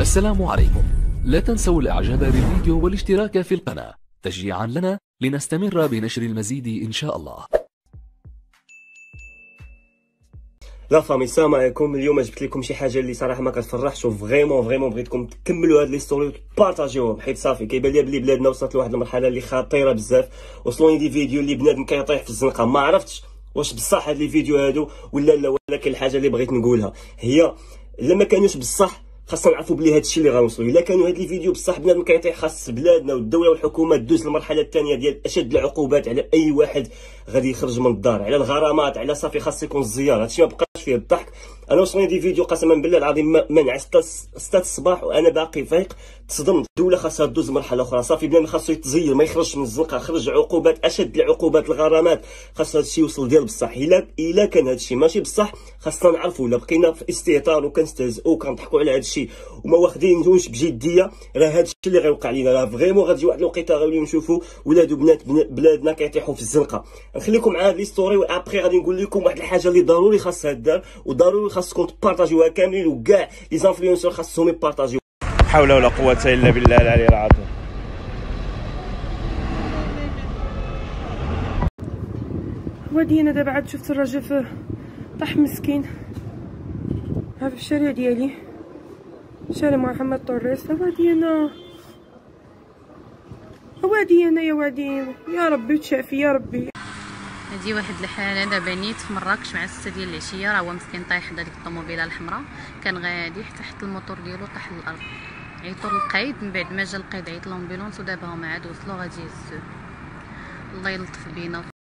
السلام عليكم لا تنسوا الاعجاب بالفيديو والاشتراك في القناة تشجيعا لنا لنستمر بنشر المزيد ان شاء الله la famille السلام عليكم اليوم جبت لكم شي حاجة اللي صراحة ما كتفرحش و vraiment vraiment بغيتكم تكملوا هاد les stories وتبارطاجيوهم حيت صافي كيبان لي بلي بلادنا وصلت لواحد المرحله اللي خطيره بزاف وصلوني des vidéos اللي بنادم كيطيح في الزنقه ما عرفتش واش بصح هاد les vidéos هادو ولا لا ولكن الحاجة اللي بغيت نقولها هي لما كانوش بصح خاصنا نعرفوا بلي هذا الشيء اللي غنوصلوا إلا كانوا هاد les vidéos بصح بنادم كيطيح خاص بلادنا والدولة والحكومة دوز المرحله الثانية ديال أشد العقوبات على أي واحد غادي يخرج من الدار. على الغرامات على صافي خاص يكون الزيار هادشي ما بقاش فيه الضحك. أنا وصلني des vidéos قسما بالله العظيم ما نعس 6 الصباح وأنا باقي فايق. تصدمت الدولة خاصها دوز مرحلة أخرى. صافي بنادم خاصو يتزير ما يخرجش من الزنقة. خرج عقوبات أشد العقوبات الغرامات. خاص هذا الشيء يوصل ديال بصح. الا إلا كان هذا الشيء ماشي بصح خاصنا نعرفوا إلا بقينا في استهتار وكنستهزئوا وكنضحكوا على هذا الشيء. وما واخدينهوش بجدية. راه هذا الشيء اللي غيوقع لينا. راه vraiment غتجي واحد الوقيتة غادي نشوفوا ولاد وبنات بلادنا كيطيحوا في الزنقة. نخليكم مع les stories وأبخي غادي نقول لكم واحد الحاجة اللي ضروري خاصها دار. وضروري خاصكم تبارطاجيوها كاملين وكاع les influenceurs خاصهم يبارطاجيو حول ولا قوة إلا بالله العلي العظيم. وادي أنا دابا عاد شفت الراجل في طاح مسكين. ها في الشارع ديالي. شارع محمد طوريس وادي أنا. وادي أنا يا وادي. يا ربي تشافي يا ربي. هادي واحد الحالة دابا نيت في مراكش مع 6 ديال العشية. راه هو مسكين طايح ديك الطوموبيلة الحمراء. كان غادي حتى حط الموتور ديالو طاح للأرض. عيطوا للقايد من بعد ما جا القايد عيط l'ambulance ودابا هما عاد وصلوا غادي يهزوه. الله يلطف بينا.